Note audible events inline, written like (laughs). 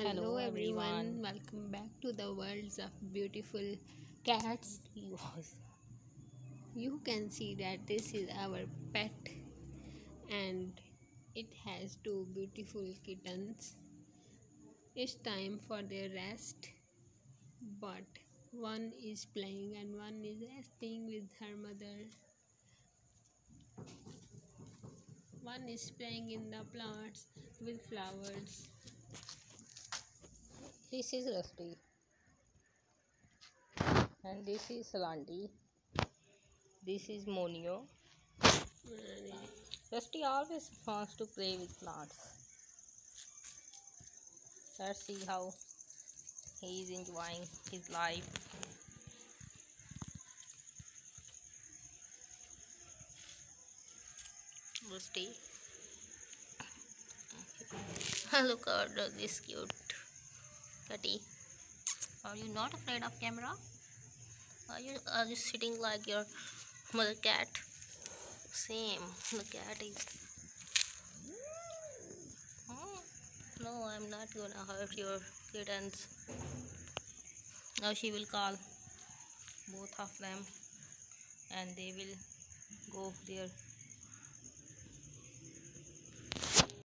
Hello, Hello, everyone. everyone. Welcome back to the worlds of beautiful cats. You can see that this is our pet and it has two beautiful kittens. It's time for their rest, but one is playing and one is resting with her mother. One is playing in the plants with flowers. This is Rusty. And this is Salanti. This is Monio. Rusty always wants to play with plants. Let's see how he is enjoying his life. Rusty. (laughs) Look at this cute Kitty, are you not afraid of camera? Are you are you sitting like your mother cat? Same. The cat is. Oh, no, I'm not gonna hurt your kittens. Now she will call both of them, and they will go their